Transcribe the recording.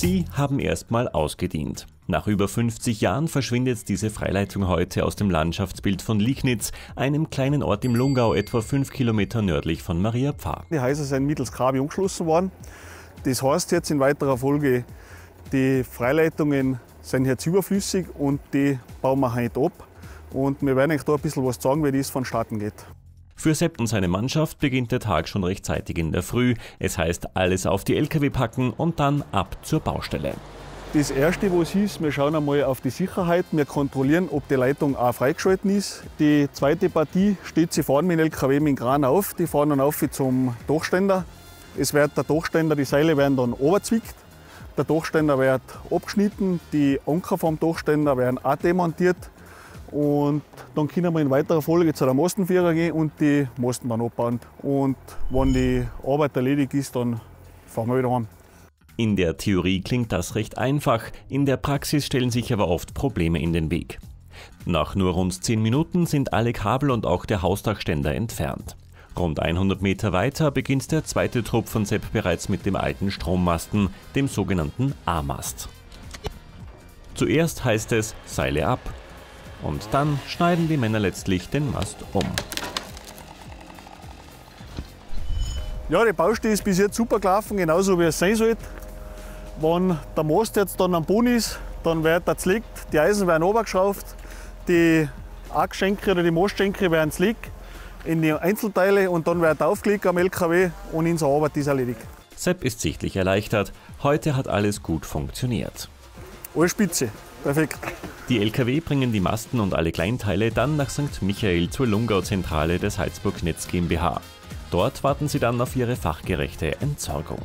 Sie haben erstmal ausgedient. Nach über 50 Jahren verschwindet diese Freileitung heute aus dem Landschaftsbild von Liegnitz, einem kleinen Ort im Lungau, etwa fünf Kilometer nördlich von Maria Pfarr. Die Häuser sind mittels Grabe umgeschlossen worden. Das heißt jetzt in weiterer Folge, die Freileitungen sind jetzt überflüssig und die bauen wir heute ab. Und wir werden euch da ein bisschen was sagen, wie das vonstatten geht. Für Sepp und seine Mannschaft beginnt der Tag schon rechtzeitig in der Früh. Es heißt, alles auf die Lkw packen und dann ab zur Baustelle. Das erste, was ist, wir schauen einmal auf die Sicherheit. Wir kontrollieren, ob die Leitung auch freigeschalten ist. Die zweite Partie steht, sie fahren mit dem LKW mit dem Kran auf. Die fahren dann auf zum Dachständer. Es wird der Dachständer, die Seile werden dann oberzwickt. Der Dachständer wird abgeschnitten, die Anker vom Dachständer werden auch demontiert. Und dann können wir in weiterer Folge zu der Mastenführer gehen und die Masten dann abbauen. Und wenn die Arbeit erledigt ist, dann fahren wir wieder heim. In der Theorie klingt das recht einfach, in der Praxis stellen sich aber oft Probleme in den Weg. Nach nur rund 10 Minuten sind alle Kabel und auch der Hausdachständer entfernt. Rund 100 Meter weiter beginnt der zweite Trupp von Sepp bereits mit dem alten Strommasten, dem sogenannten A-Mast. Zuerst heißt es Seile ab, und dann schneiden die Männer letztlich den Mast um. Ja, die Baustelle ist bis jetzt super gelaufen, genauso wie es sein sollte. Wenn der Mast jetzt dann am Boden ist, dann wird er zerlegt, die Eisen werden runtergeschraubt, die Achsschenke oder die Mastschenke werden zerlegt in die Einzelteile und dann wird aufgelegt am LKW und in unsere Arbeit ist erledigt. Sepp ist sichtlich erleichtert. Heute hat alles gut funktioniert. Alles spitze, perfekt. Die Lkw bringen die Masten und alle Kleinteile dann nach St. Michael zur Lungau-Zentrale des Salzburg Netz GmbH. Dort warten sie dann auf ihre fachgerechte Entsorgung.